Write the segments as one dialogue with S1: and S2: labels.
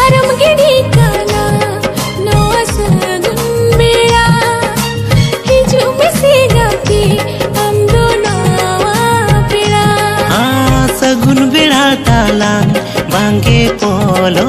S1: Aram gidi kana no asagun bera Hiju misi gati am dona pera
S2: आ सगुन बेड़ा तालान बांगे पोलो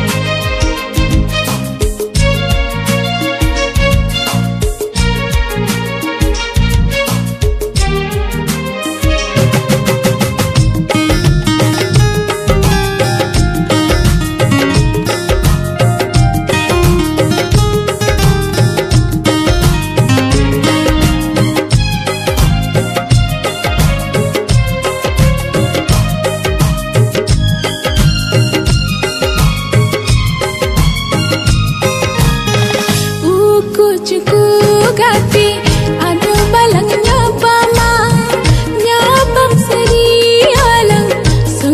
S1: ada seri alang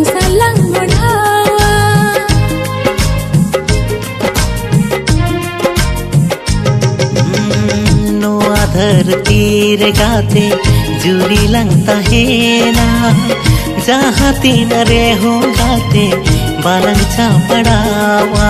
S1: salang modhawa
S2: गाते जुरी लगता है ना जहाँ तीन रे हो गाते बालंग चा पड़ावा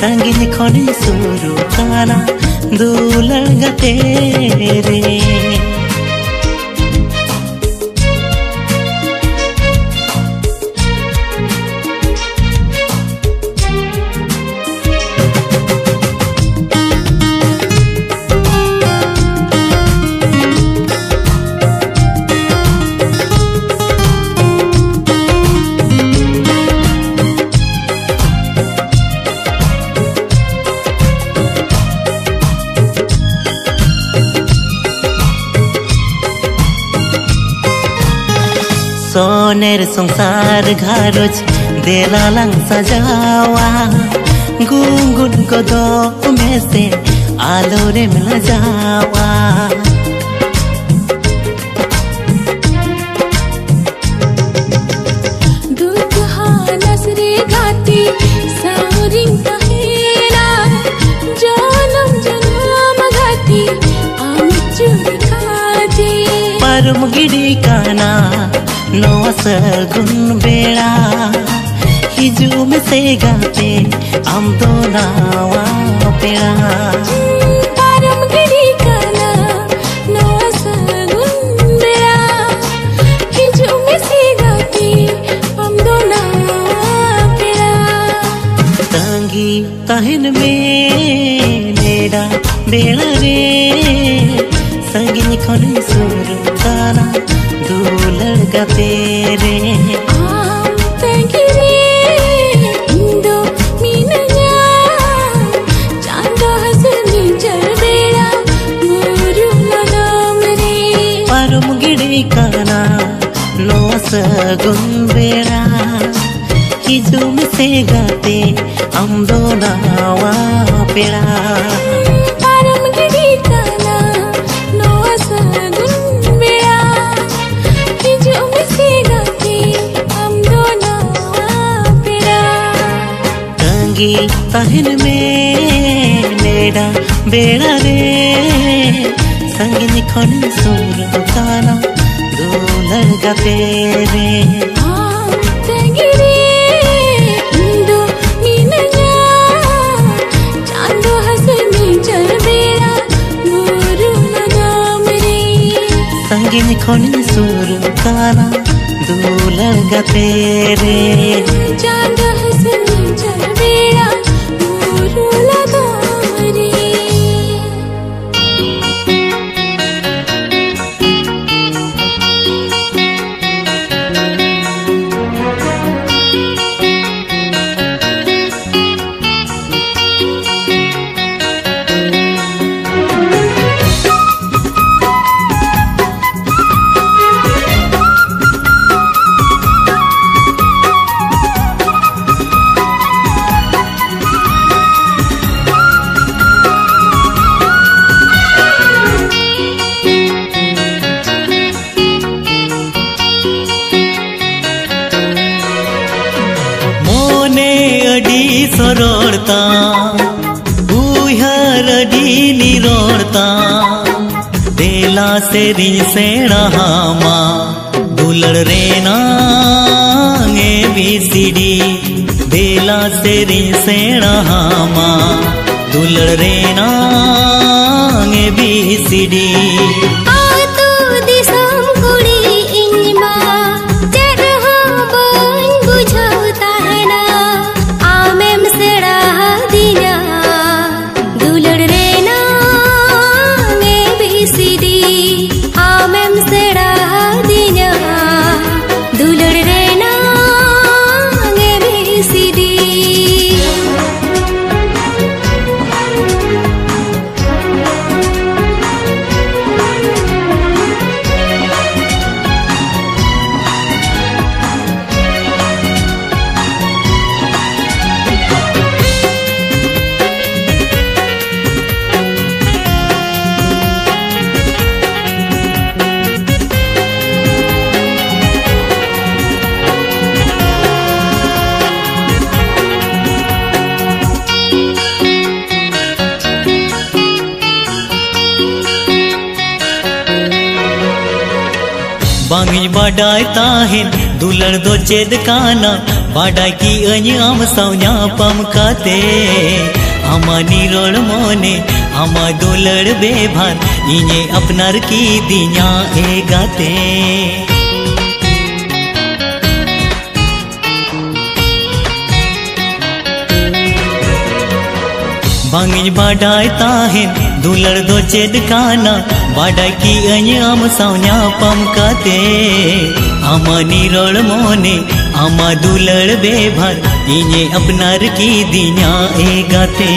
S2: संगिन खड़ी सुरु काना दूलर गतेरे সোনের সংসার ঘারজ দেলালাং সাজাওয়া গুনগুন গদ মেসে আলোরে মিলা যাওয়া
S1: Dukha nasre gati sauring tahera
S2: गिरी काना नौस गुन बेड़ा हिजू में से गाते हम दो नावा पेड़ा तहन में नेड़ा बेड़ा रे संगिन खोनी सुर काना दूलर गतेरे
S1: Am tangire indo minanya Chando hasani chalbera Muru nagamre
S2: होगी तहिन में मेरा बेड़ा रे। संगीन निखन सूर उतारा,
S3: दूल्हन गपे रे। संगिन खोनी सूर उतारा, दूल्हन गपे रे। जा देला से री सेड़ा हामा दुलड़ रे नांगे भी सीडी देला से री सेड़ा हामा दुलड़ रे नांगे भी सीडी
S4: Atu
S3: बाडाय दो चेद काना बाडाय की अñ आम सौन्या पम काते। आमा निरोड़ मोने, आमा दुलड़ बेभान इने अपनार की दिया ए गाते। बांगी बाडाय ताहिन दुलड़ दो चेद काना बाडाय की अñ आम सावन्या पम काते। आमा निरोड़ मोने, आमा दुलर बेभार इने अपनार की दिया ए गाते।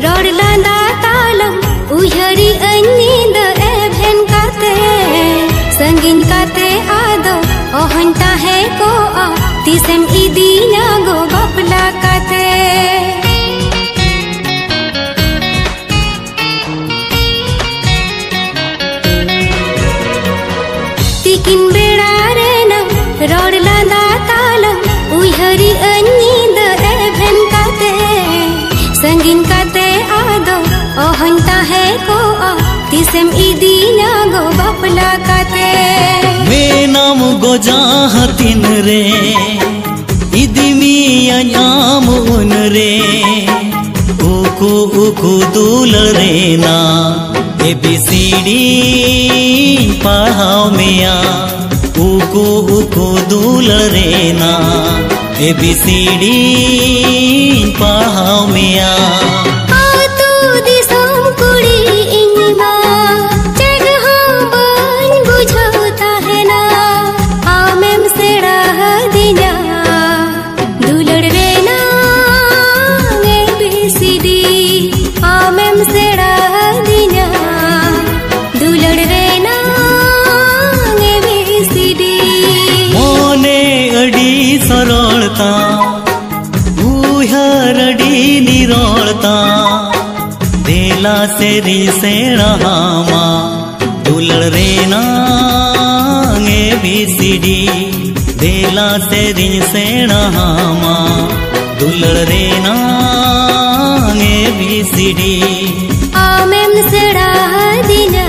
S4: Pero Tisem idinya go bapla kate
S3: मे नाम गोजा हतिन रे इदिमी अञाम उन रे। उकु उकु दुल रे ना एबीसीडी पढ़ाओ मिया। उकू उकू दुलरेना एबीसीडी पढ़ाओ मिया। से री से रहामा दुलड़ रेना ए बी सी डी देला से री से रहामा दुलड़ रेना ए बी सी डी
S1: आमेम सड़ा दिना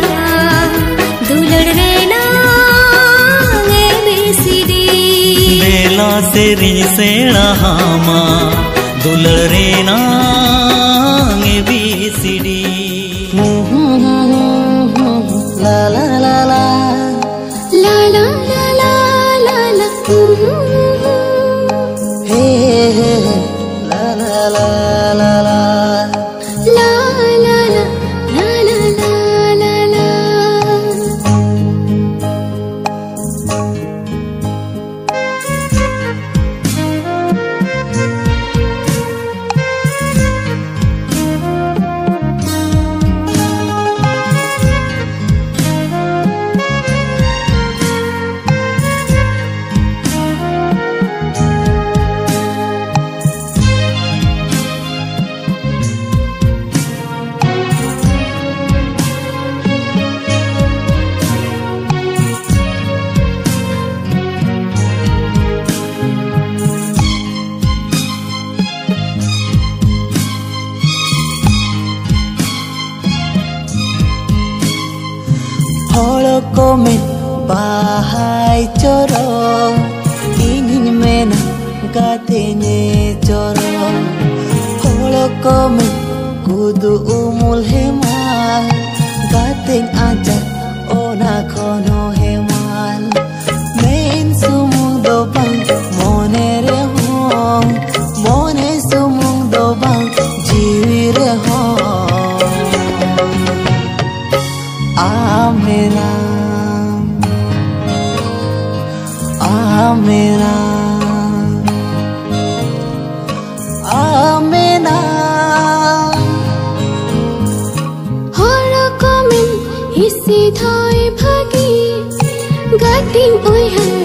S1: दुलड़ रेना
S3: से री से रहामा दुलड़ Raina
S5: holo komen bahai choro inin mena gatenye choro holo komen kudu umul hemal gaten ajar ona kono hemal main sumudo bang, mone re hong mone sumudo bang, jiwi re hong Hanggat di uy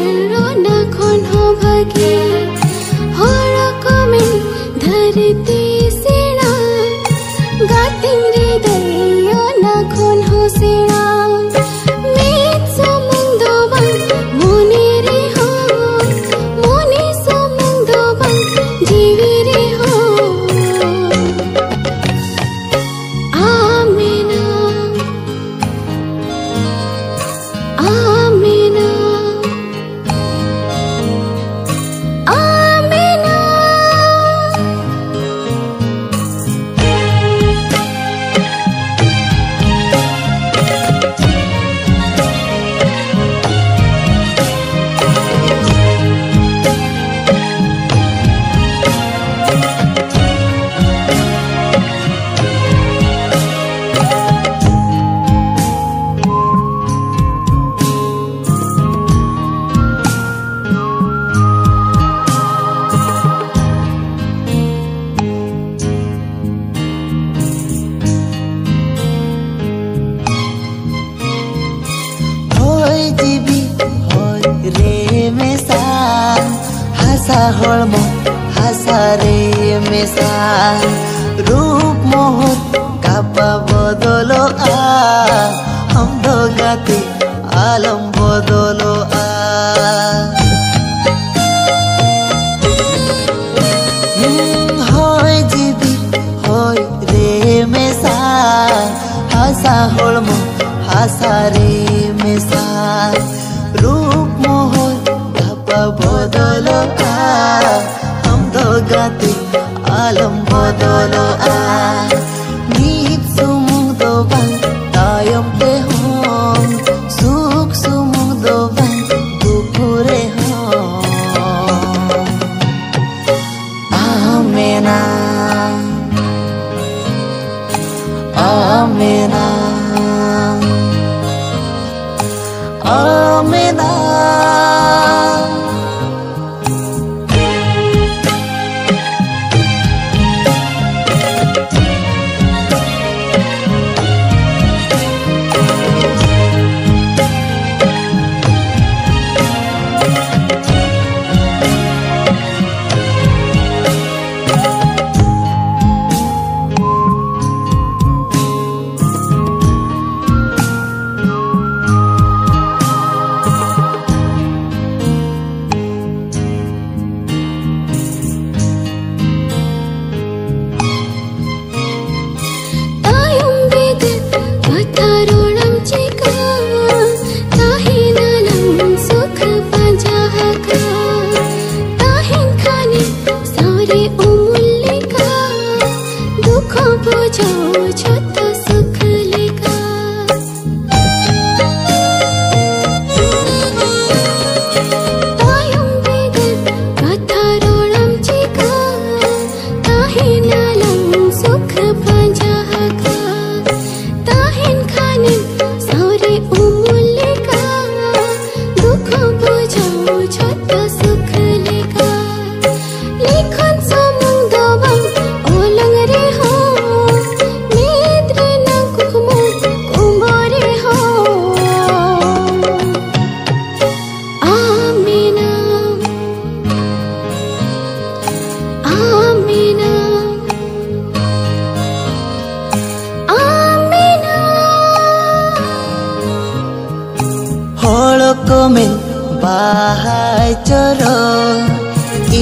S5: choro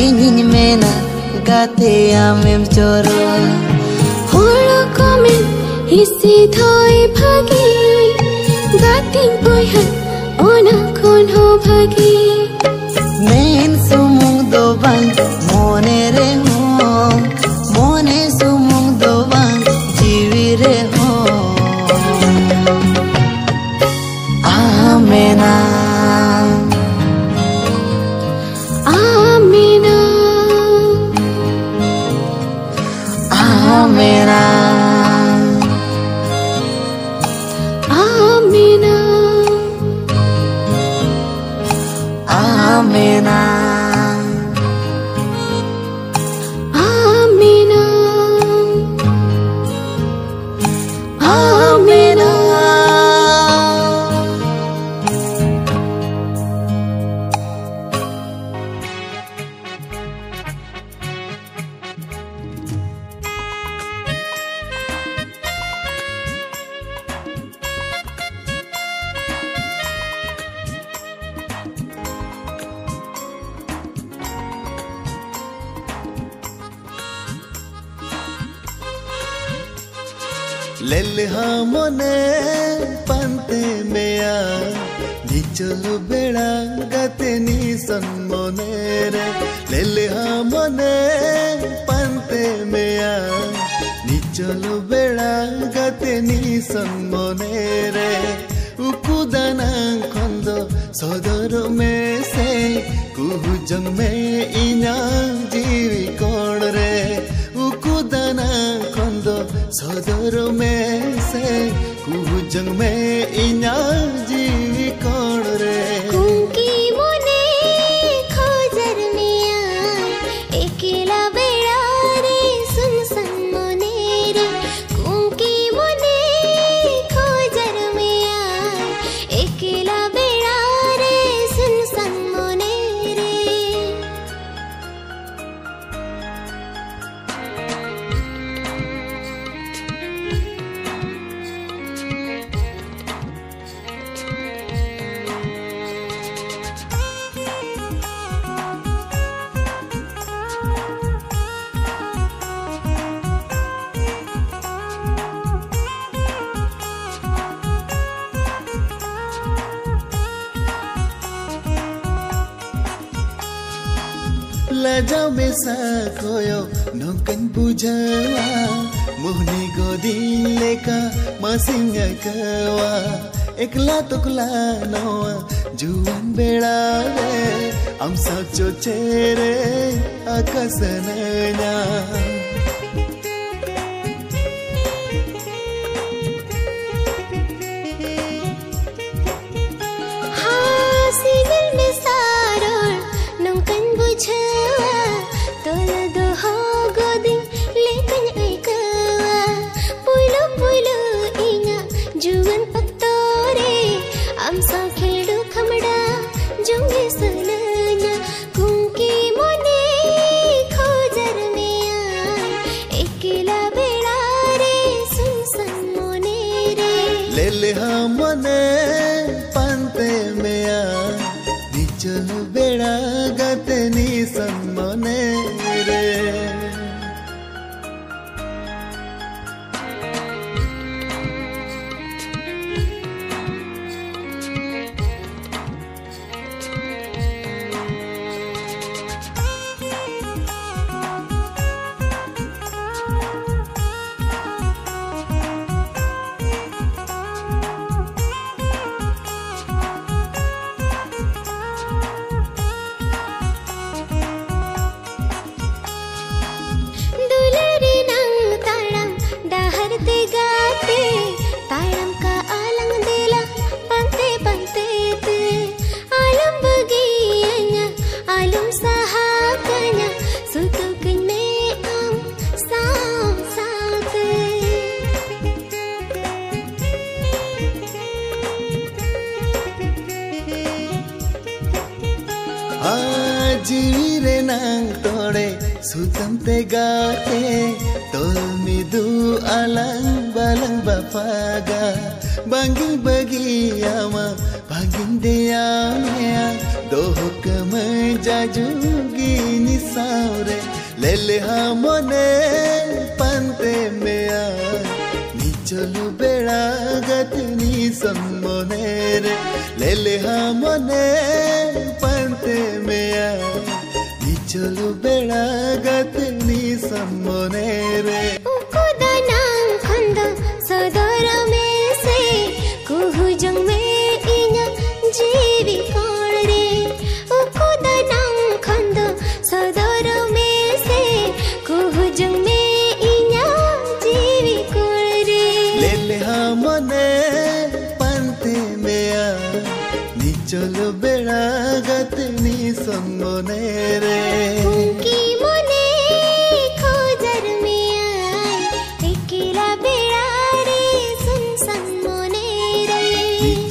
S5: Iñiñ mena gate amem choro
S1: Holo komen hisi thoi phagi Gating poi han ona kon ho phagi
S5: Men sumung do bang
S6: ଲେଲେହାମନେ ପାନ୍ତେ ମେଆ ନିଚଲୁ ବେଳା ଗାତେ ନିସନ୍ ମନେରେ ଲେଲେହାମନେ ପାନ୍ତେ ମେଆ ନିଚଲୁ ବେଳା ଗାତେ ନିସନ୍ ମନେରେ উকুদানা খন্দ সদর মেসে কুহুজমে ইনা জীবি কোণ রে উকুদানা सदर में से कुहुजंग में इना
S1: जी
S6: लजाउ में सा खोयो, नौकन बुझवा, मुहनी गोदी लेका, मसिंग कवा एकला तुकला नवा, जुवन बेड़ा रे हम सोचो चेरे आकाशनया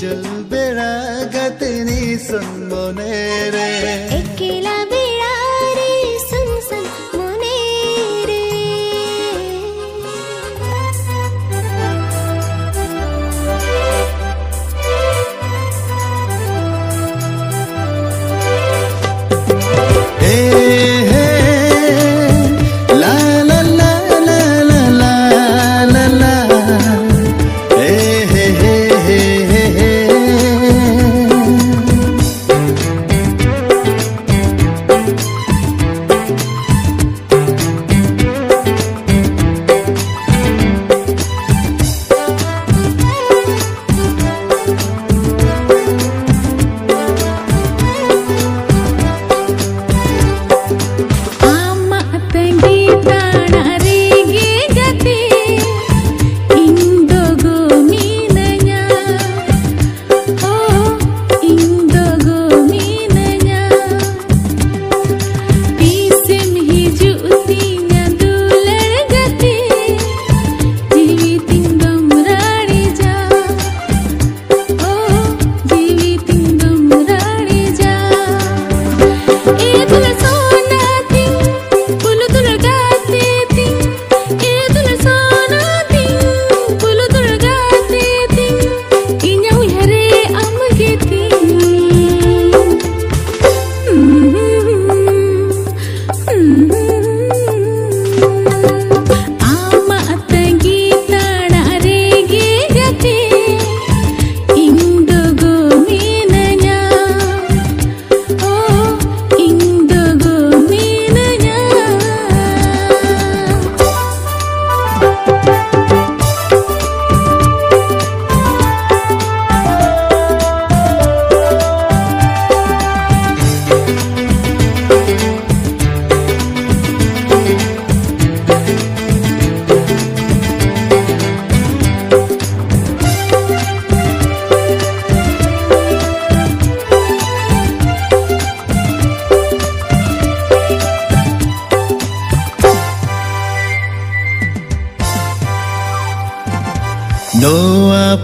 S6: চলবে রাগতে নি সঙ্গনে রে
S1: একেলা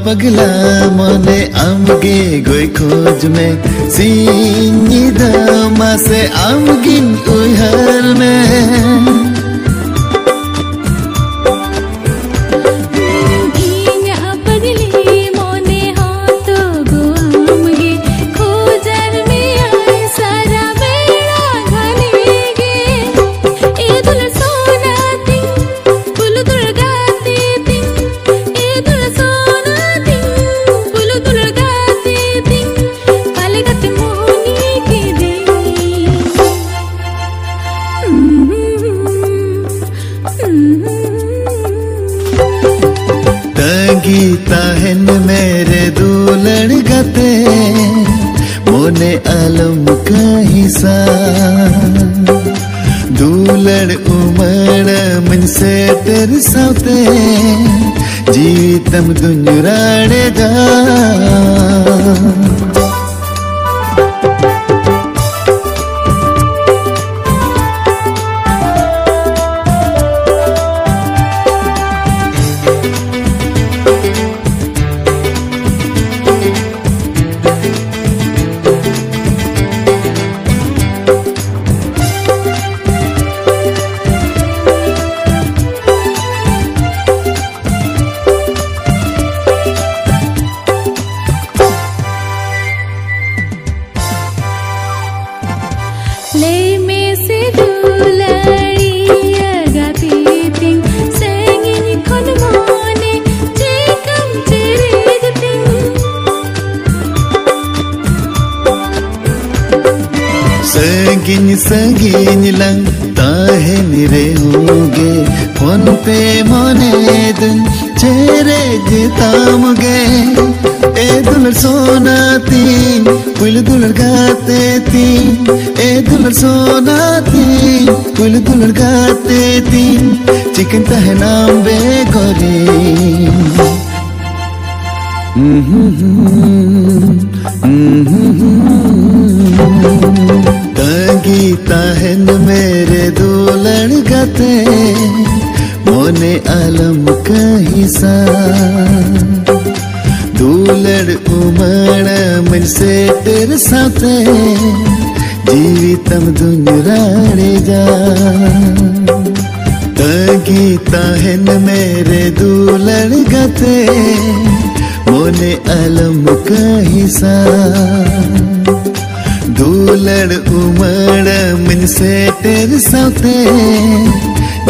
S1: पगला मने आमगे गई खोज में। सिंगी धामा से आमगिन उहर में। तहन मेरे दूलड़ गते, मोने आलम कहिसा दूलड़ उमड़ मन से तेर
S6: सावते जीतम दुनिया जा। बुलबुल गाते दिन चिकन तह नाम बे करे तंगी तहन मेरे दोलन गते, मोने आलम कहिसा दूलड़ उमड़ मन से तेरे साथ गीता है न मेरे दुलड़ गते। मोने आलम का हिस्सा दूलड़ उमड़ मन से तेरे साथे।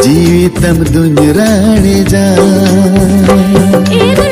S6: जीवितम दुनिराड़े जा।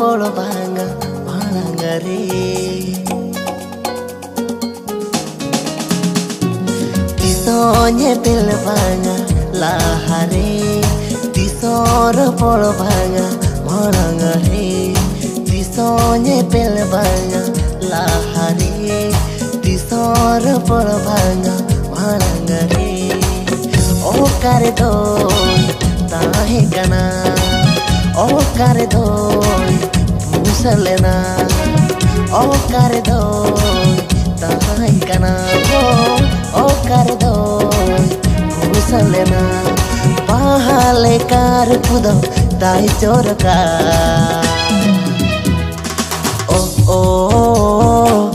S5: por los ᱥᱟᱞᱮ ᱱᱟ ᱚᱠᱟᱨ ᱫᱚ ᱛᱟᱦᱮᱸ ᱠᱟᱱᱟ
S7: ᱦᱚ ᱚᱠᱟᱨ ᱫᱚ ᱥᱟᱞᱮ ᱱᱟ ᱵᱟᱦᱟ ᱞᱮᱠᱟ ᱨᱩᱯ ᱫᱚ ᱛᱟᱭ ᱪᱚᱨᱠᱟ ᱚ ᱚ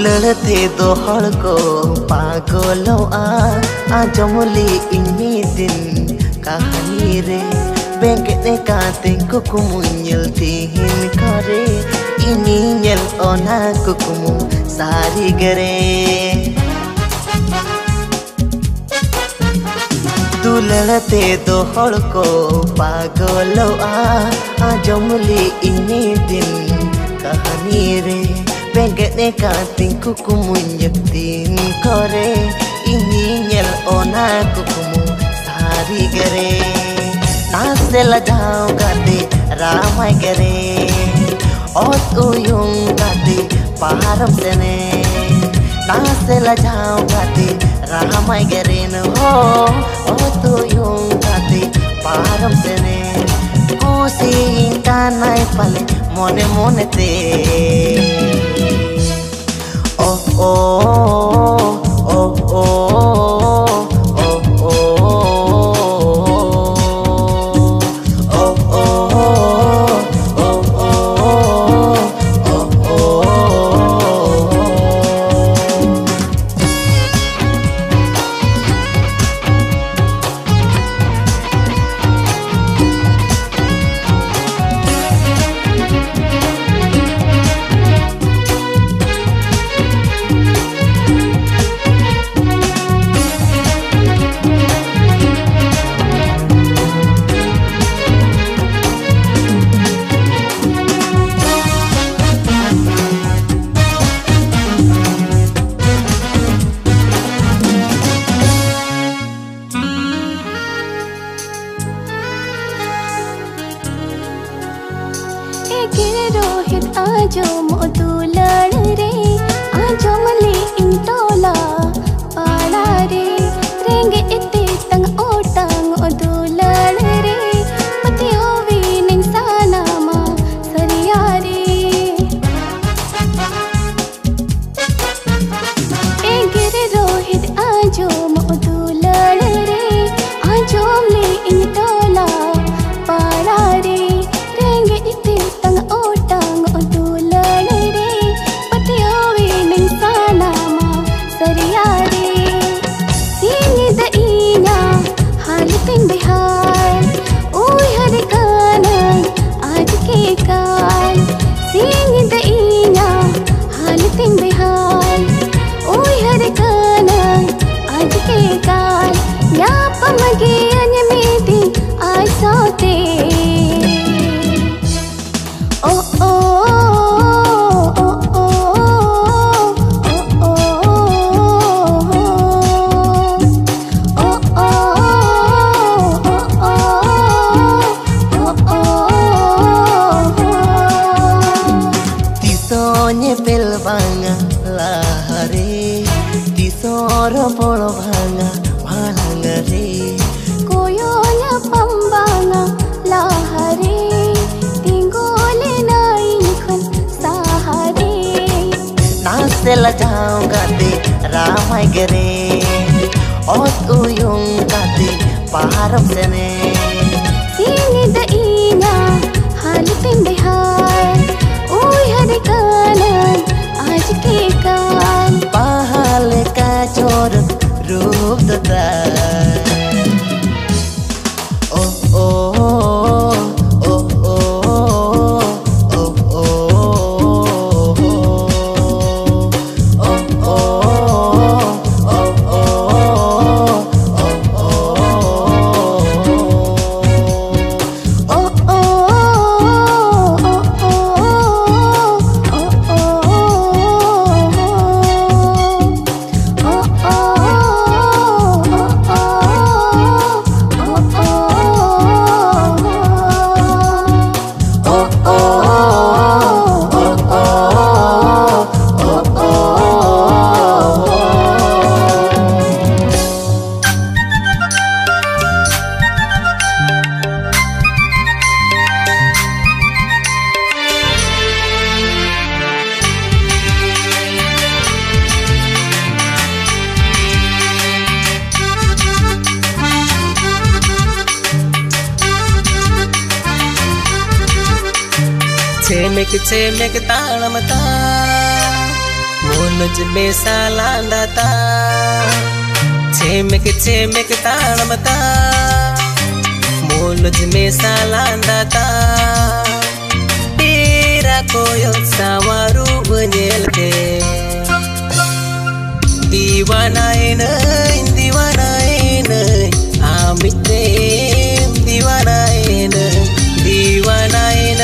S5: du lalate do holko pagolwa a jomli ini din kahani re benke kate kuku mu yel tin kore ini yel ona kuku saari gere du lalate do holko pagolwa a jomli ini din kahani Begedeka tingku kumunjuk tim kore Ini nyel ona kukumu sari
S7: gare Nase la jauh kate ramai gare Ot uyung kate paharam sene Nase la jauh kate ramai gare ho Ot uyung kate paharam sene Kusi intanai pale mone mone te oh. oh, oh, oh.
S1: సాలాండతా చేమెకి చేమెకి తాళమతా
S8: మూలుజ్ మే సాలాండతా తీరా కోయో సావారు బనేల్కే దివానాయన దివానాయన ఆమితే దివానాయన దివానాయన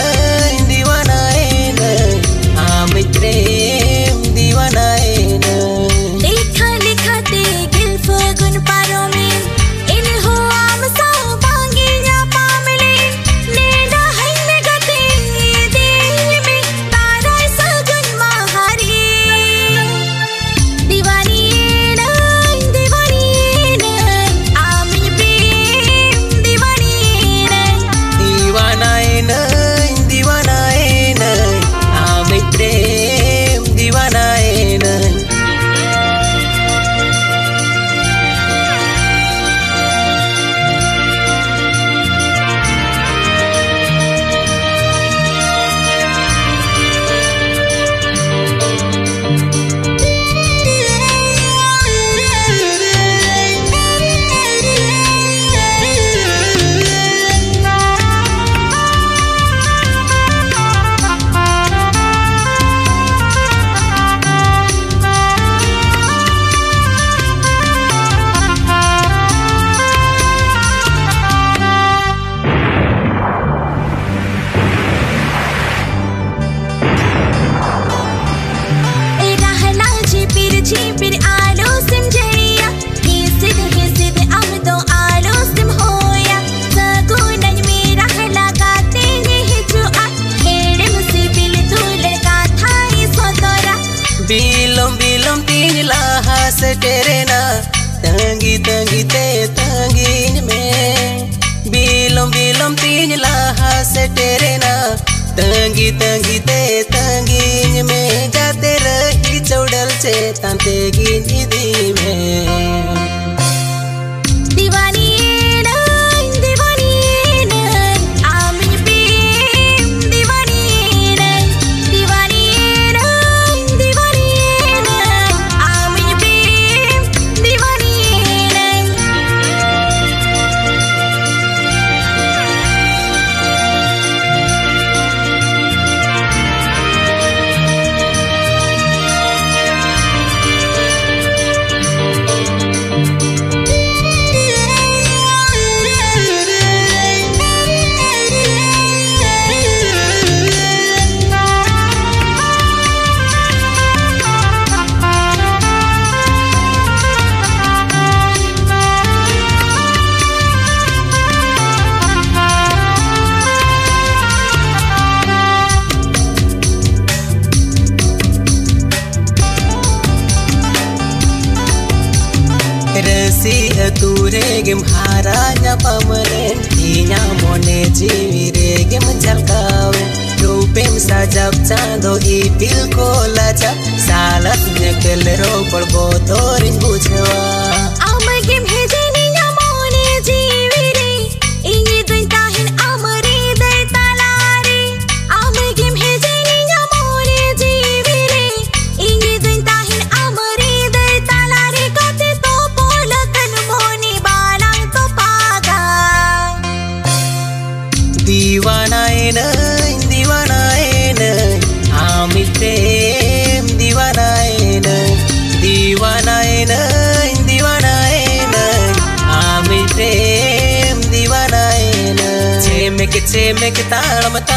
S8: ప్రేమకి తాళమట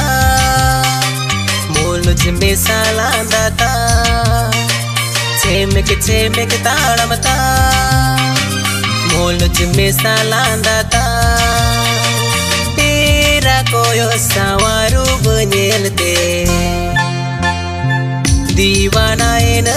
S8: మూలు జిమ్మేసాలాందట చేమెకి చేమెకి తాళమట మూలు జిమ్మేసాలాందట తేరా కోయో సవారు బునేల్తే దీవానాయన